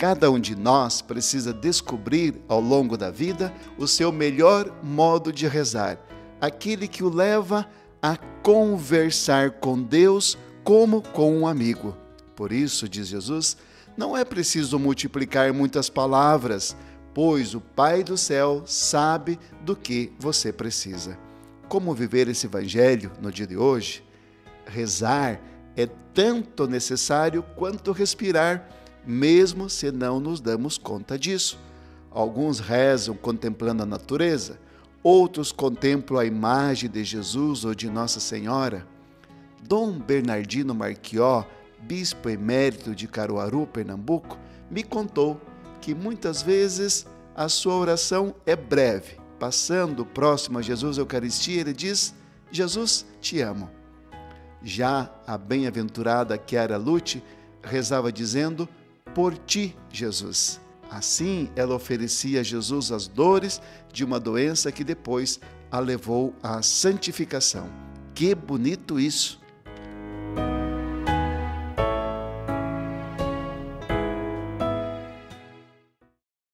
Cada um de nós precisa descobrir ao longo da vida o seu melhor modo de rezar, aquele que o leva a conversar com Deus como com um amigo. Por isso, diz Jesus, não é preciso multiplicar muitas palavras, pois o Pai do céu sabe do que você precisa. Como viver esse evangelho no dia de hoje? Rezar é tanto necessário quanto respirar mesmo se não nos damos conta disso. Alguns rezam contemplando a natureza, outros contemplam a imagem de Jesus ou de Nossa Senhora. Dom Bernardino Marquió, bispo emérito de Caruaru, Pernambuco, me contou que muitas vezes a sua oração é breve. Passando próximo a Jesus Eucaristia, ele diz: Jesus, te amo. Já a bem-aventurada Chiara Lute rezava dizendo: por ti, Jesus. Assim, ela oferecia a Jesus as dores de uma doença que depois a levou à santificação. Que bonito isso!